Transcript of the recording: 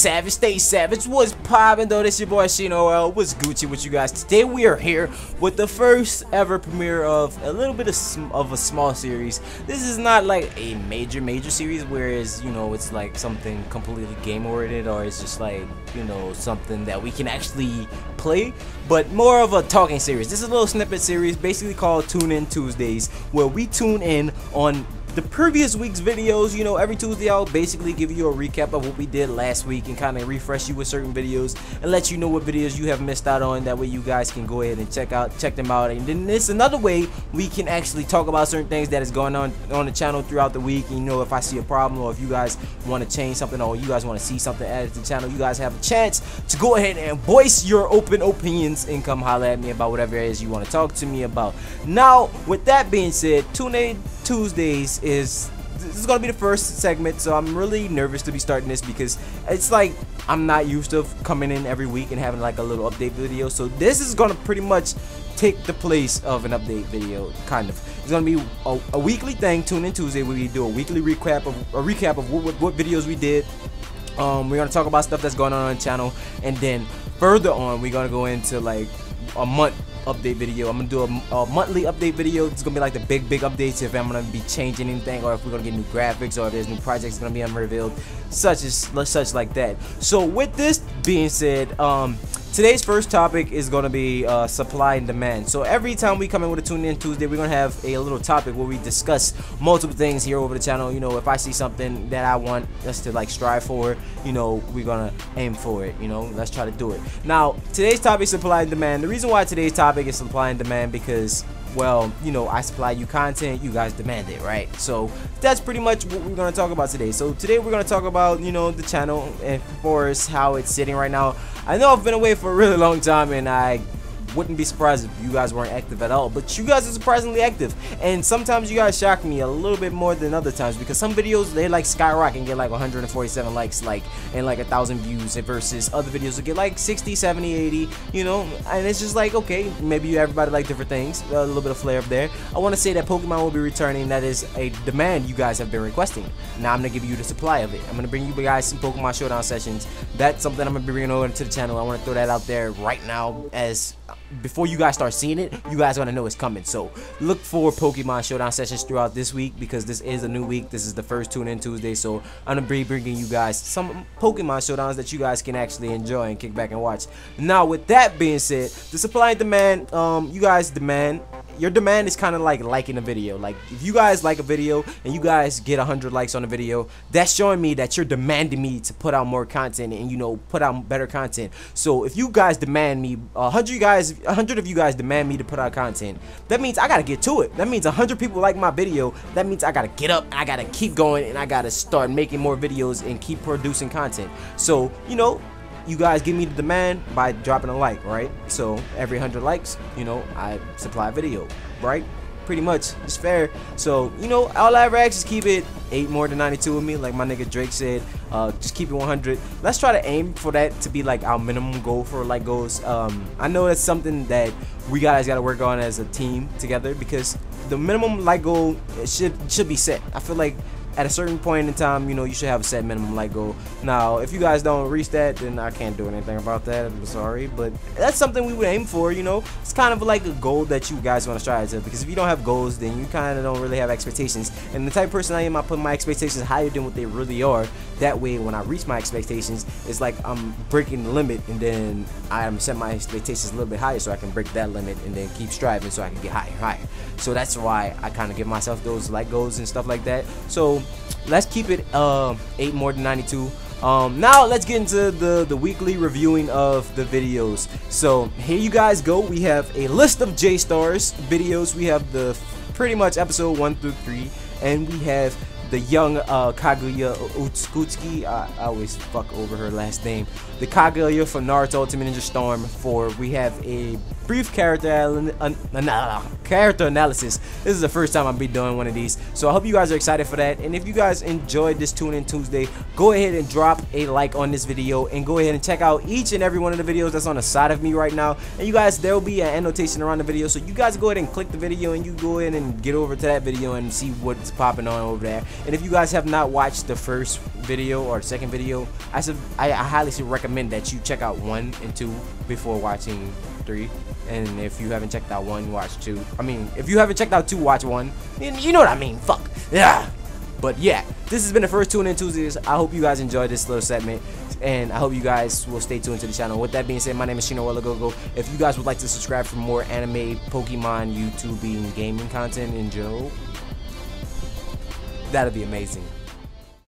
Savage, stay savage. What's poppin' though? This your boy Shino What's Gucci with you guys? Today we are here with the first ever premiere of a little bit of, of a small series. This is not like a major, major series, whereas, you know, it's like something completely game oriented or it's just like, you know, something that we can actually play, but more of a talking series. This is a little snippet series basically called Tune In Tuesdays, where we tune in on the previous week's videos, you know, every Tuesday I'll basically give you a recap of what we did last week and kind of refresh you with certain videos and let you know what videos you have missed out on. That way you guys can go ahead and check out check them out. And then it's another way we can actually talk about certain things that is going on on the channel throughout the week. And, you know, if I see a problem or if you guys want to change something or you guys want to see something added to the channel, you guys have a chance to go ahead and voice your open opinions and come holler at me about whatever it is you want to talk to me about. Now, with that being said, tune in Tuesdays is this is gonna be the first segment so I'm really nervous to be starting this because it's like I'm not used to coming in every week and having like a little update video. So this is gonna pretty much take the place of an update video kind of. It's gonna be a, a weekly thing tune in Tuesday. Where we do a weekly recap of a recap of what, what, what videos we did. Um, we're gonna talk about stuff that's going on on the channel. And then further on we're gonna go into like a month update video. I'm gonna do a, a, monthly update video. It's gonna be like the big, big updates if I'm gonna be changing anything or if we're gonna get new graphics or if there's new projects gonna be unrevealed, such as such like that. So with this being said, um, Today's first topic is going to be uh, supply and demand. So every time we come in with a Tune In Tuesday, we're going to have a little topic where we discuss multiple things here over the channel. You know, if I see something that I want us to like strive for, you know, we're going to aim for it. You know, let's try to do it. Now, today's topic is supply and demand. The reason why today's topic is supply and demand because well, you know, I supply you content, you guys demand it, right? So that's pretty much what we're gonna talk about today. So today we're gonna talk about, you know, the channel and for us how it's sitting right now. I know I've been away for a really long time and I wouldn't be surprised if you guys weren't active at all. But you guys are surprisingly active. And sometimes you guys shock me a little bit more than other times because some videos they like skyrocket and get like 147 likes like and like a thousand views versus other videos that get like 60, 70, 80, you know. And it's just like okay, maybe you everybody like different things. A little bit of flair up there. I want to say that Pokemon will be returning. That is a demand you guys have been requesting. Now I'm gonna give you the supply of it. I'm gonna bring you guys some Pokemon Showdown sessions. That's something I'm gonna be bringing over to the channel. I want to throw that out there right now as before you guys start seeing it, you guys gonna know it's coming. So look for Pokemon Showdown sessions throughout this week because this is a new week. This is the first Tune In Tuesday, so I'm gonna be bringing you guys some Pokemon Showdowns that you guys can actually enjoy and kick back and watch. Now, with that being said, the supply and demand, um, you guys demand your demand is kind of like liking a video. Like if you guys like a video and you guys get 100 likes on a video, that's showing me that you're demanding me to put out more content and you know put out better content. So if you guys demand me, 100 you guys, 100 of you guys demand me to put out content, that means I gotta get to it. That means 100 people like my video. That means I gotta get up, I gotta keep going, and I gotta start making more videos and keep producing content. So you know you guys give me the demand by dropping a like, right? So every 100 likes, you know, I supply a video, right? Pretty much, it's fair. So, you know, all I ever ask is keep it 8 more than 92 with me, like my nigga Drake said. Uh, just keep it 100. Let's try to aim for that to be like our minimum goal for like goals. Um, I know that's something that we guys got to work on as a team together because the minimum like goal should should be set. I feel like at a certain point in time, you know, you should have a set minimum like goal. Now, if you guys don't reach that, then I can't do anything about that. I'm sorry, but that's something we would aim for. You know, it's kind of like a goal that you guys want to strive to. Because if you don't have goals, then you kind of don't really have expectations. And the type of person I am, I put my expectations higher than what they really are. That way, when I reach my expectations, it's like I'm breaking the limit, and then I'm set my expectations a little bit higher, so I can break that limit, and then keep striving, so I can get higher, and higher. So that's why I kind of give myself those like goals and stuff like that. So let's keep it uh, 8 more than 92 um, now let's get into the the weekly reviewing of the videos so here you guys go we have a list of J stars videos we have the pretty much episode 1 through 3 and we have the young uh, Kaguya Utsukutsuki. I, I, always fuck over her last name. The Kaguya from Naruto Ultimate Ninja Storm 4. We have a brief character uh, character analysis. This is the first time I'll be doing one of these, so I hope you guys are excited for that. And if you guys enjoyed this Tune In Tuesday, go ahead and drop a like on this video, and go ahead and check out each and every one of the videos that's on the side of me right now. And you guys, there will be an annotation around the video, so you guys go ahead and click the video, and you go ahead and get over to that video and see what's popping on over there. And if you guys have not watched the first video or the second video, I, I, I highly recommend that you check out one and two before watching three. And if you haven't checked out one, watch two. I mean, if you haven't checked out two, watch one. You know what I mean? Fuck. Yeah. But yeah, this has been the first Tune In Tuesdays. I hope you guys enjoyed this little segment. And I hope you guys will stay tuned to the channel. With that being said, my name is Shino Welagogo. If you guys would like to subscribe for more anime, Pokemon, YouTube, and gaming content in general, that'd be amazing.